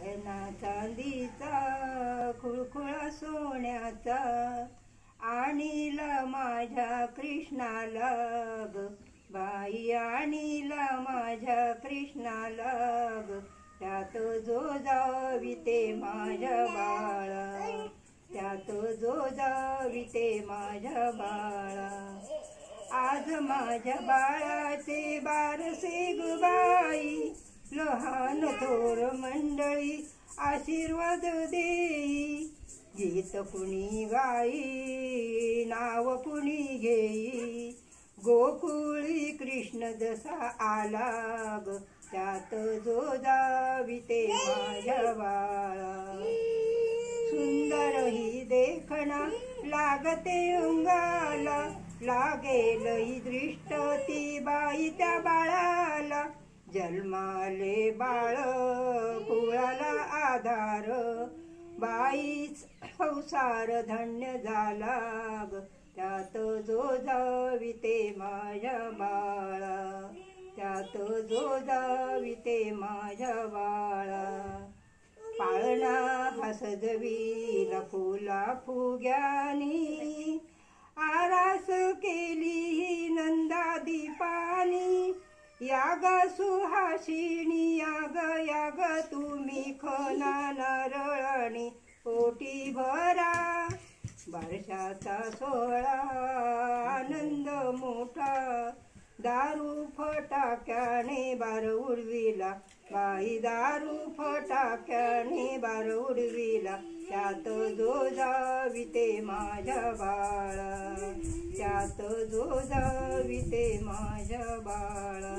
पाळणा चांदीचा खुळखुळा सोन्याचा. आणीला माझ्या कृष्णाला ग. बाई आणीला माझ्या कृष्णाला ग. त्यात जो जाविते माझ्या बाळा. त्यात जो जाविते माझ्या बाळा. आज माझ्या बाळाचे बारसे गुबाई लहान थोर मंडळी आशीर्वाद देई. गीत कुणी गाई नाव कुणी घेई. गोकुळी कृष्ण जसा आला ग त्यात जो जाविते माझ्या बाळा. सुंदर ही देखणा लागते अंगाला लागेल ही दृष्ट ती बाई त्या बाळा. जन्माले बाळ कुळाला आधार. बाईच संसार धन्य झाला ग त्यात जो जाविते माझ्या बाळा. त्यात जो जाविते माझ्या बाळा. पाळणा हसजवी फुला फुग्यानी आरास केली याग सुहासिनी याग याग तुम्ही खना नरळणी पोटी भरा वर्षाचा सोळा आनंद मोठा दारू फटाक्याने बार उडविला बाई दारू फटाक्याने बार उडविला त्यात जो जाविते माझ्या बाळा. त्यात जो जाविते माझ्या बाळा.